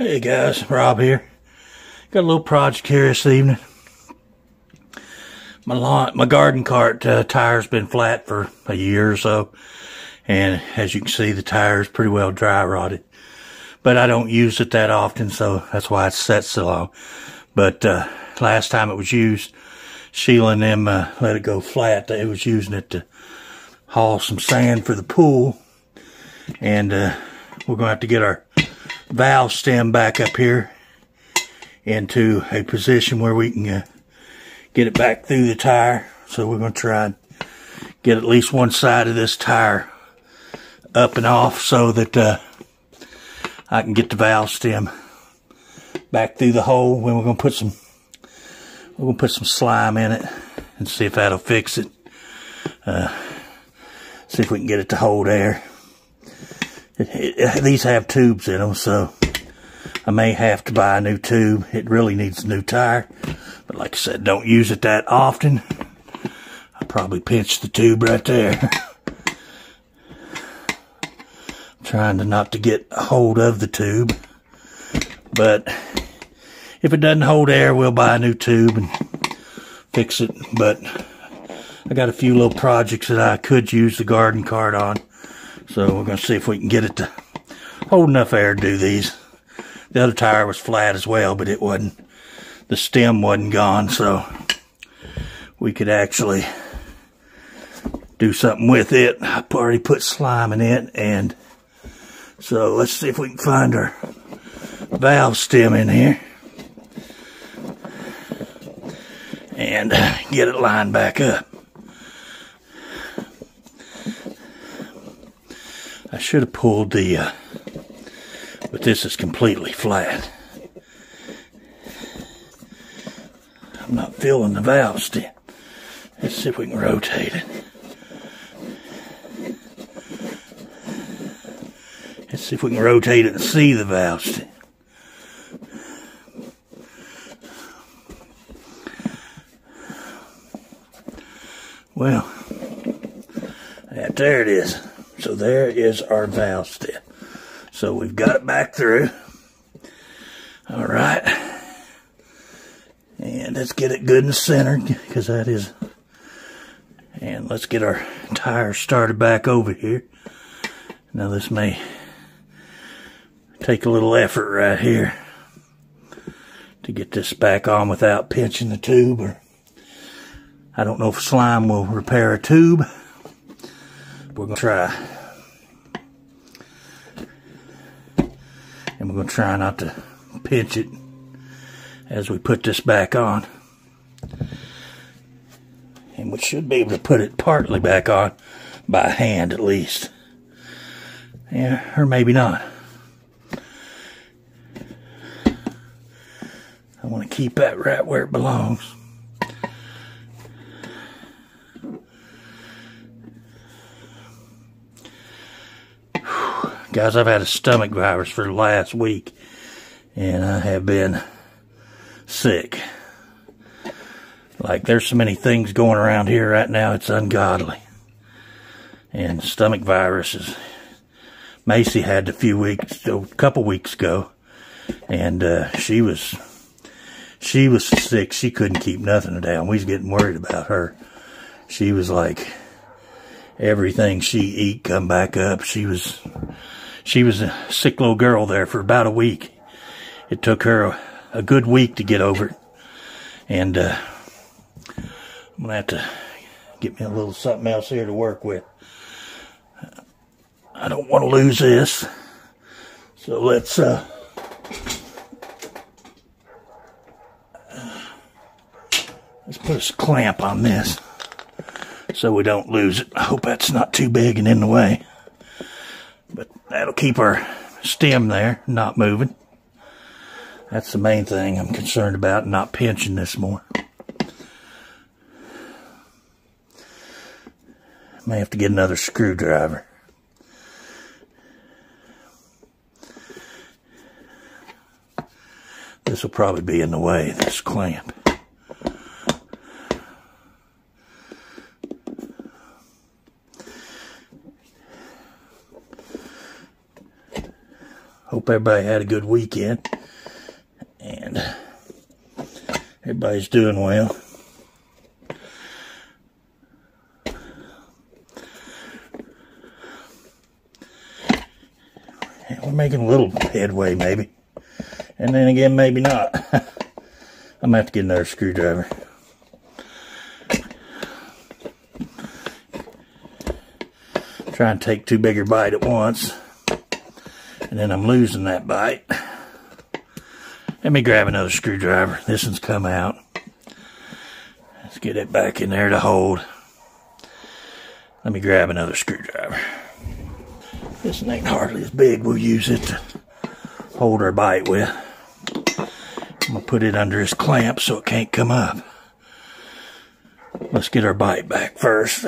Hey guys, Rob here. Got a little project here this evening. My lawn, my garden cart uh, tire's been flat for a year or so, and as you can see, the tire's pretty well dry rotted. But I don't use it that often, so that's why it's set so long. But uh, last time it was used, Sheila and them uh, let it go flat. They was using it to haul some sand for the pool, and uh, we're gonna have to get our valve stem back up here into a position where we can uh, get it back through the tire. So we're going to try and get at least one side of this tire up and off so that uh, I can get the valve stem back through the hole. When we're going to put some, we're going to put some slime in it and see if that'll fix it. Uh, see if we can get it to hold air. These have tubes in them, so I may have to buy a new tube. It really needs a new tire. But like I said, don't use it that often. I probably pinched the tube right there. trying to not to get a hold of the tube. But if it doesn't hold air, we'll buy a new tube and fix it. But I got a few little projects that I could use the garden cart on. So we're going to see if we can get it to hold enough air to do these. The other tire was flat as well, but it wasn't, the stem wasn't gone, so we could actually do something with it. I already put slime in it, and so let's see if we can find our valve stem in here. And get it lined back up. I should have pulled the, uh, but this is completely flat. I'm not feeling the valve stem. Let's see if we can rotate it. Let's see if we can rotate it and see the valve stem. Well, yeah, there it is. So there is our valve stem. So we've got it back through. All right. And let's get it good and centered because that is. And let's get our tire started back over here. Now this may take a little effort right here to get this back on without pinching the tube or I don't know if slime will repair a tube. We're going to try. And we're going to try not to pinch it as we put this back on. And we should be able to put it partly back on by hand at least. Yeah, or maybe not. I want to keep that right where it belongs. Guys, I've had a stomach virus for the last week, and I have been sick. Like, there's so many things going around here right now, it's ungodly. And stomach viruses. Macy had a few weeks, a couple weeks ago, and uh, she was she was sick. She couldn't keep nothing down. We was getting worried about her. She was like everything she eat come back up. She was she was a sick little girl there for about a week. It took her a, a good week to get over it. And uh, I'm going to have to get me a little something else here to work with. I don't want to lose this. So let's uh, let's put a clamp on this so we don't lose it. I hope that's not too big and in the way. But that'll keep our stem there, not moving. That's the main thing I'm concerned about, not pinching this more. May have to get another screwdriver. This will probably be in the way, this clamp. Hope everybody had a good weekend. And everybody's doing well. We're making a little headway, maybe. And then again, maybe not. I'm going to have to get another screwdriver. Try and take too big a bite at once. And then I'm losing that bite. Let me grab another screwdriver. This one's come out. Let's get it back in there to hold. Let me grab another screwdriver. This ain't hardly as big. We'll use it to hold our bite with. I'm gonna put it under his clamp so it can't come up. Let's get our bite back first.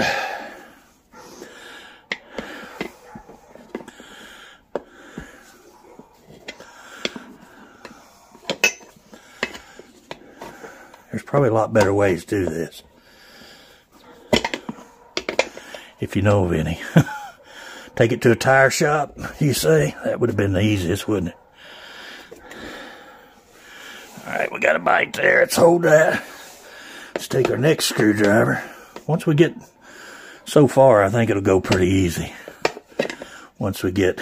Probably a lot better ways to do this. If you know of any. Take it to a tire shop, you say? That would have been the easiest, wouldn't it? Alright, we got a bite there. Let's hold that. Let's take our next screwdriver. Once we get so far, I think it'll go pretty easy. Once we get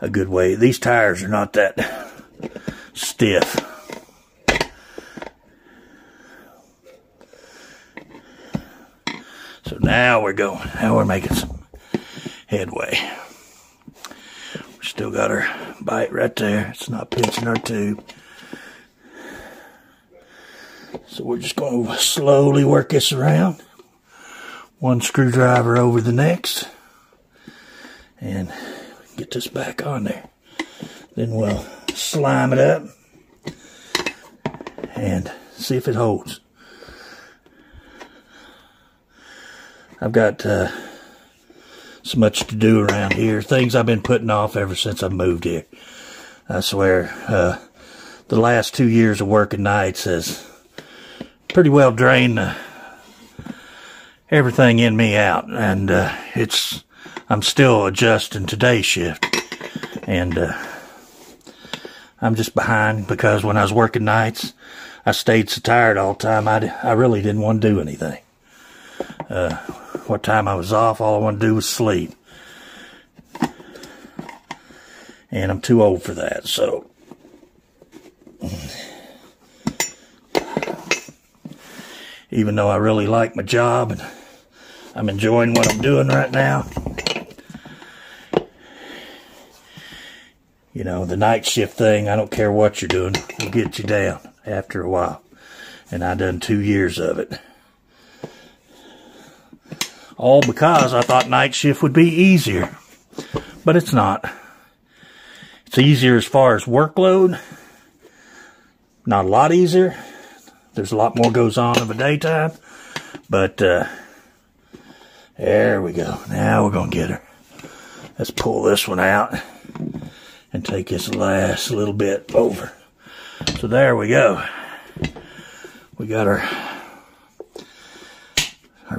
a good way. These tires are not that stiff. So now we're going. Now we're making some headway. We still got our bite right there. It's not pinching our tube. So we're just going to slowly work this around. One screwdriver over the next. And get this back on there. Then we'll slime it up and see if it holds. I've got uh, so much to do around here. Things I've been putting off ever since I moved here. I swear, uh, the last two years of working nights has pretty well drained uh, everything in me out, and uh, it's I'm still adjusting today's shift, and uh, I'm just behind because when I was working nights, I stayed so tired all the time. I I really didn't want to do anything. Uh, what time I was off, all I wanted to do was sleep. And I'm too old for that, so. Even though I really like my job and I'm enjoying what I'm doing right now, you know, the night shift thing, I don't care what you're doing, it'll get you down after a while. And I done two years of it. All because I thought night shift would be easier. But it's not. It's easier as far as workload. Not a lot easier. There's a lot more goes on of a daytime. But, uh, there we go. Now we're going to get her. Let's pull this one out and take this last little bit over. So there we go. We got our our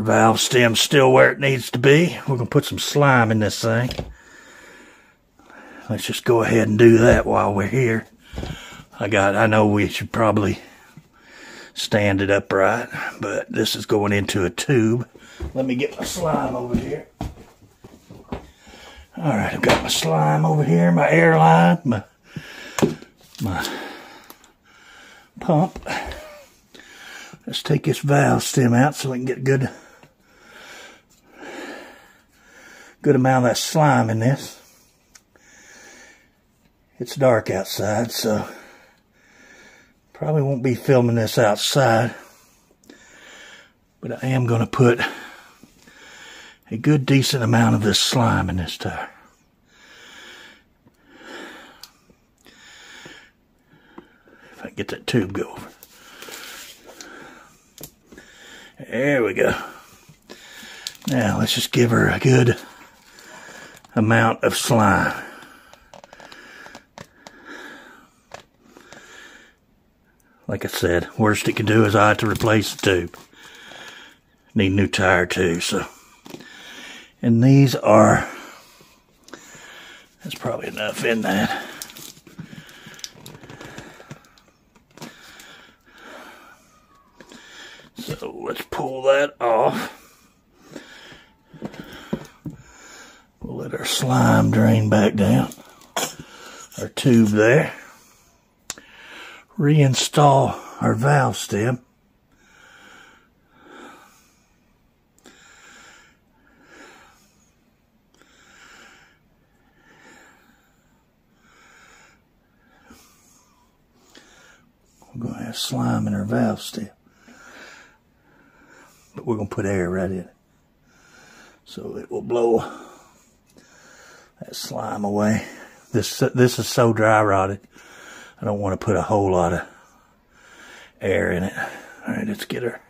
valve stem still where it needs to be. We're going to put some slime in this thing. Let's just go ahead and do that while we're here. I got, I know we should probably stand it upright, but this is going into a tube. Let me get my slime over here. All right, I've got my slime over here, my air line, my, my pump. Let's take this valve stem out so we can get good, good amount of that slime in this. It's dark outside, so probably won't be filming this outside. But I am going to put a good decent amount of this slime in this tire. If I get that tube going. There we go. Now let's just give her a good amount of slime. Like I said, worst it can do is I have to replace the tube. Need new tire too, so. And these are That's probably enough in that. So let's pull that off. We'll slime drain back down. Our tube there. Reinstall our valve stem. We're going to have slime in our valve stem. But we're going to put air right in it. So it will blow that slime away. This, this is so dry rotted. I don't want to put a whole lot of air in it. All right, let's get our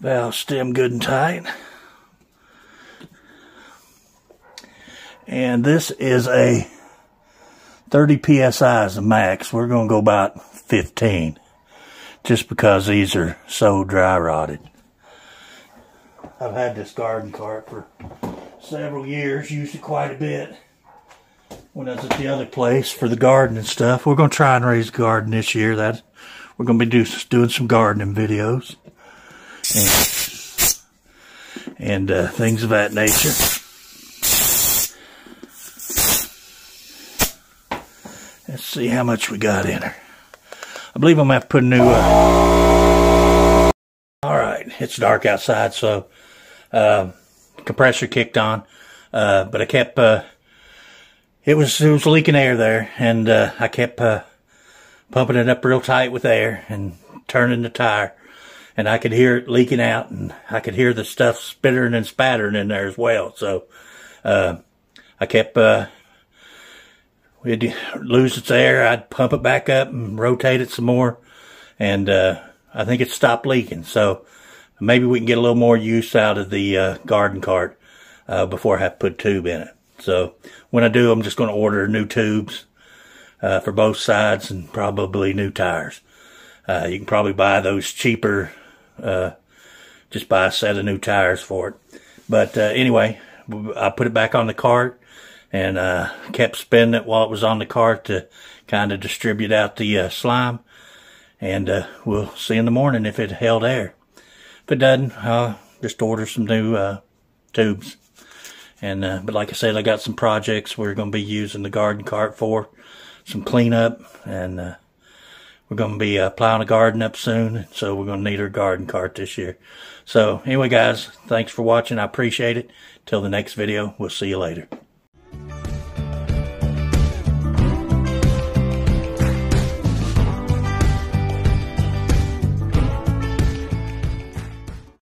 valve stem good and tight. And this is a 30 psi is the max. We're going to go about 15 just because these are so dry rotted. I've had this garden cart for several years, used it quite a bit when I was at the other place for the garden and stuff. We're going to try and raise a garden this year. That we're going to be do, doing some gardening videos and, and uh, things of that nature. Let's see how much we got in her. I believe I'm going to have to put a new... Uh... All right, it's dark outside, so uh, compressor kicked on, uh, but I kept uh, it was it was leaking air there, and uh, I kept uh, pumping it up real tight with air and turning the tire, and I could hear it leaking out, and I could hear the stuff spittering and spattering in there as well. So uh, I kept uh, we'd lose its air, I'd pump it back up and rotate it some more, and uh, I think it stopped leaking. So maybe we can get a little more use out of the uh, garden cart uh, before I have to put tube in it. So when I do, I'm just going to order new tubes uh, for both sides and probably new tires. Uh, you can probably buy those cheaper. Uh, just buy a set of new tires for it. But uh, anyway, I put it back on the cart and uh, kept spinning it while it was on the cart to kind of distribute out the uh, slime. And we'll see in the morning if it held air. If it doesn't, I'll just order some new tubes. And uh, but like I said, I got some projects we're going to be using the garden cart for, some cleanup, and uh, we're going to be uh, plowing a garden up soon. So we're going to need our garden cart this year. So anyway, guys, thanks for watching. I appreciate it. Till the next video, we'll see you later.